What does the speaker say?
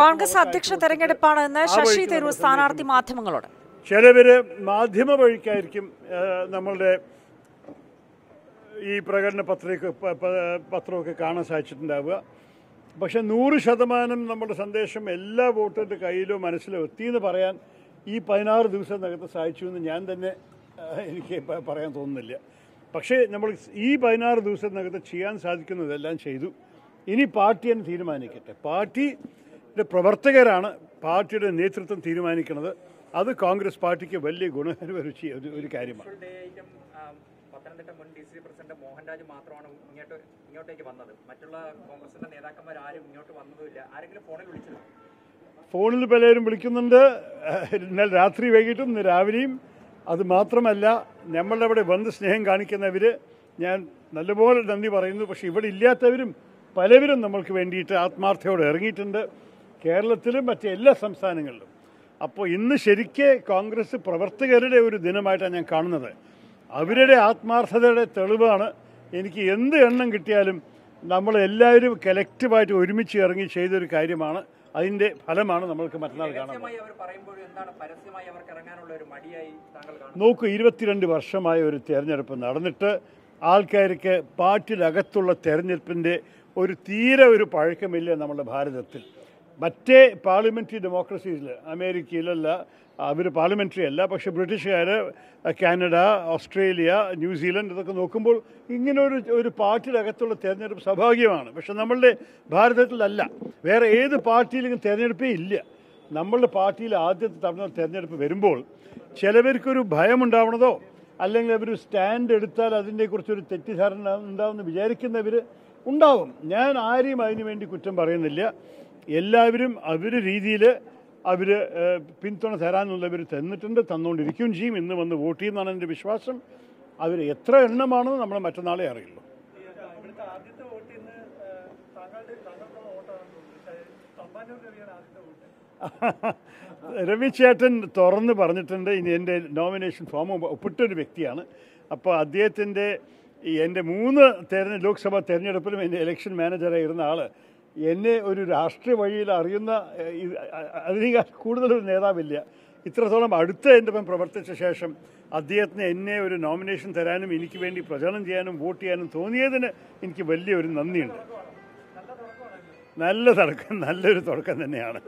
കോൺഗ്രസ് അധ്യക്ഷ തെരഞ്ഞെടുപ്പാണ് എന്ന് ശശി തരൂർ സ്ഥാനാർത്ഥി മാധ്യമങ്ങളോട്. ചിലവര് മാധ്യമ വഴിക്കായിരിക്കും നമ്മളുടെ ഈ പ്രകടന പത്രിക പത്രമൊക്കെ കാണാൻ സാധിച്ചിട്ടുണ്ടാവുക. പക്ഷെ നൂറ് ശതമാനം നമ്മുടെ സന്ദേശം എല്ലാ വോട്ടറിന്റെ കയ്യിലോ മനസ്സിലോ എത്തിയെന്ന് പറയാൻ ഈ പതിനാറ് ദിവസത്തിനകത്ത് സാധിച്ചു എന്ന് ഞാൻ തന്നെ എനിക്ക് പറയാൻ തോന്നുന്നില്ല. പക്ഷേ നമ്മൾ ഈ പതിനാറ് ദിവസത്തിനകത്ത് ചെയ്യാൻ സാധിക്കുന്നതെല്ലാം ചെയ്തു. ഇനി പാർട്ടി തന്നെ തീരുമാനിക്കട്ടെ. പാർട്ടിയുടെ പ്രവർത്തകരാണ് പാർട്ടിയുടെ നേതൃത്വം തീരുമാനിക്കുന്നത്. അത് കോൺഗ്രസ് പാർട്ടിക്ക് വലിയ ഗുണകരമരുചി ഒരു ഒരു കാര്യമാണ്. ഡേ ഐറ്റം ആം, പത്തനംതിട്ട മുൻ ഡി സി പ്രസിഡന്റ് മോഹൻരാജ് മാത്രമാണ് ഇങ്ങോട്ട് ഇങ്ങോട്ടേക്ക് വന്നത്. മറ്റുള്ള കോൺഗ്രസിന്റെ നേതാക്കന്മാർ ആരും ഇങ്ങോട്ട് വന്നതുമില്ല. ആരെങ്കിലും ഫോണിൽ വിളിച്ചത് ഫോണിൽ പലരും വിളിക്കുന്നുണ്ട്. ഇന്നലെ രാത്രി വൈകിട്ടും ഇന്ന് രാവിലെയും. അത് മാത്രമല്ല നമ്മളുടെ അവിടെ വന്ന് സ്നേഹം കാണിക്കുന്നവർ ഞാൻ നല്ലപോലെ നന്ദി പറയുന്നു. പക്ഷേ ഇവിടെ ഇല്ലാത്തവരും പലവരും നമ്മൾക്ക് വേണ്ടിയിട്ട് ആത്മാർത്ഥയോടെ ഇറങ്ങിയിട്ടുണ്ട്. കേരളത്തിലും മറ്റ് എല്ലാ സംസ്ഥാനങ്ങളിലും. അപ്പോൾ ഇന്ന് ശരിക്ക് കോൺഗ്രസ് പ്രവർത്തകരുടെ ഒരു ദിനമായിട്ടാണ് ഞാൻ കാണുന്നത്. അവരുടെ ആത്മാർത്ഥതയുടെ തെളിവാണ്. എനിക്ക് എന്ത് എണ്ണം കിട്ടിയാലും നമ്മൾ എല്ലാവരും കലക്റ്റീവായിട്ട് ഒരുമിച്ച് ഇറങ്ങി ചെയ്തൊരു കാര്യമാണ്. അതിന്റെ ഫലമാണ് നമ്മൾക്ക് മറ്റന്നാൾ കാണാൻ നോക്കൂ ഇരുപത്തിരണ്ട് വർഷമായ ഒരു തെരഞ്ഞെടുപ്പ് നടന്നിട്ട് ആൾക്കാർക്ക് പാർട്ടിയിലകത്തുള്ള തെരഞ്ഞെടുപ്പിന്റെ ഒരു തീരെ ഒരു പഴക്കമില്ല നമ്മുടെ ഭാരതത്തിൽ. മറ്റേ പാർലമെന്ററി ഡെമോക്രസീസിൽ അമേരിക്കയിലല്ല അവർ പാർലമെന്ററി അല്ല പക്ഷേ ബ്രിട്ടീഷുകാർ കാനഡ ഓസ്ട്രേലിയ ന്യൂസിലൻഡ് ഇതൊക്കെ നോക്കുമ്പോൾ ഇങ്ങനെ ഒരു ഒരു പാർട്ടിയിലകത്തുള്ള തിരഞ്ഞെടുപ്പ് സ്വാഭാവികമാണ് പക്ഷെ നമ്മളുടെ ഭാരതത്തിലല്ല. വേറെ ഏത് പാർട്ടിയിലും തിരഞ്ഞെടുപ്പേ ഇല്ല. നമ്മളുടെ പാർട്ടിയിൽ ആദ്യത്തെ തവണ തിരഞ്ഞെടുപ്പ് വരുമ്പോൾ ചിലവർക്കൊരു ഭയമുണ്ടാവണതോ അല്ലെങ്കിൽ അവർ സ്റ്റാൻഡ് എടുത്താൽ അതിനെക്കുറിച്ചൊരു തെറ്റിദ്ധാരണ ഉണ്ടാവുമെന്ന് വിചാരിക്കുന്നവർ ഉണ്ടാവും. ഞാൻ ആരെയും അതിനു വേണ്ടി കുറ്റം പറയുന്നില്ല. എല്ലാവരും അവർ രീതിയിൽ അവർ പിന്തുണ തരാനുള്ളവർ തന്നിട്ടുണ്ട് തന്നുകൊണ്ടിരിക്കുകയും ചെയ്യും. ഇന്ന് വന്ന് വോട്ട് ചെയ്യുമെന്നാണ് എന്റെ വിശ്വാസം. അവർ എത്ര എണ്ണമാണെന്ന് നമ്മൾ മറ്റന്നാളെ അറിയുള്ളൂ. രവി ചേട്ടൻ തുറന്ന് പറഞ്ഞിട്ടുണ്ട് ഇനി എന്റെ നോമിനേഷൻ ഫോം ഒപ്പിട്ടൊരു വ്യക്തിയാണ്. അപ്പോൾ അദ്ദേഹത്തിന്റെ ഈ എന്റെ മൂന്ന് തെരഞ്ഞെ ലോക്സഭാ തെരഞ്ഞെടുപ്പിലും എന്റെ ഇലക്ഷൻ മാനേജറായിരുന്ന ആൾ എന്നെ ഒരു രാഷ്ട്രീയ വഴിയിൽ അറിയുന്ന അതിനേക്കാൾ കൂടുതലൊരു നേതാവില്ല. ഇത്രത്തോളം അടുത്ത് എന്റെ ഒപ്പം പ്രവർത്തിച്ച ശേഷം അദ്ദേഹത്തിന് എന്നെ ഒരു നോമിനേഷൻ തരാനും എനിക്ക് വേണ്ടി പ്രചരണം ചെയ്യാനും വോട്ട് ചെയ്യാനും തോന്നിയതിന് എനിക്ക് വലിയൊരു നന്ദിയുണ്ട്. നല്ല തുടക്കം നല്ലൊരു തുടക്കം തന്നെയാണ്.